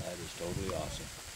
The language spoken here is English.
That is totally awesome.